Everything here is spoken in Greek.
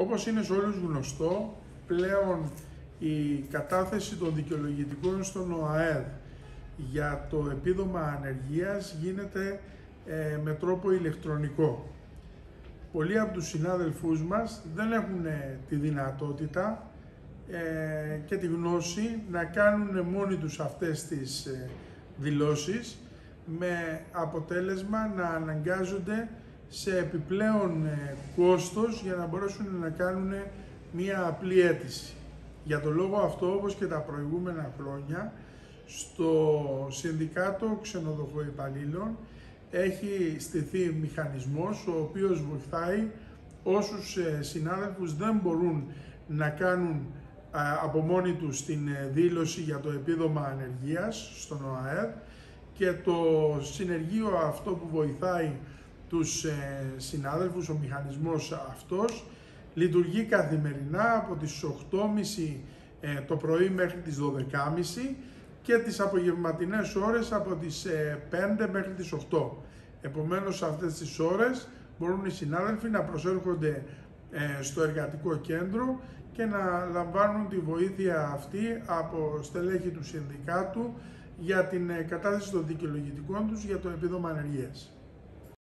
Όπως είναι σε όλους γνωστό, πλέον η κατάθεση των δικαιολογητικών στον ΟΑΕΔ για το επίδομα ανεργίας γίνεται ε, με τρόπο ηλεκτρονικό. Πολλοί από τους συνάδελφούς μας δεν έχουν ε, τη δυνατότητα ε, και τη γνώση να κάνουν μόνοι τους αυτές τις δηλώσεις με αποτέλεσμα να αναγκάζονται σε επιπλέον κόστος για να μπορέσουν να κάνουν μία απλή αίτηση. Για τον λόγο αυτό, όπως και τα προηγούμενα χρόνια, στο Συνδικάτο Ξενοδοχοϊπαλλήλων έχει στηθεί μηχανισμός ο οποίος βοηθάει όσους ε, συνάδελφους δεν μπορούν να κάνουν από μόνοι τους την ε, δήλωση για το επίδομα ανεργίας στον ΟΑΕΔ και το συνεργείο αυτό που βοηθάει τους ε, συνάδελφους, ο μηχανισμός αυτός, λειτουργεί καθημερινά από τις 8.30 το πρωί μέχρι τις 12.30 και τις απογευματινές ώρες από τις 5 μέχρι τις 8. Επομένως, σε αυτές τις ώρες μπορούν οι συνάδελφοι να προσέρχονται ε, στο εργατικό κέντρο και να λαμβάνουν τη βοήθεια αυτή από στελέχη του συνδικάτου για την ε, κατάθεση των δικαιολογητικών τους για το επίδομα ανεργίας.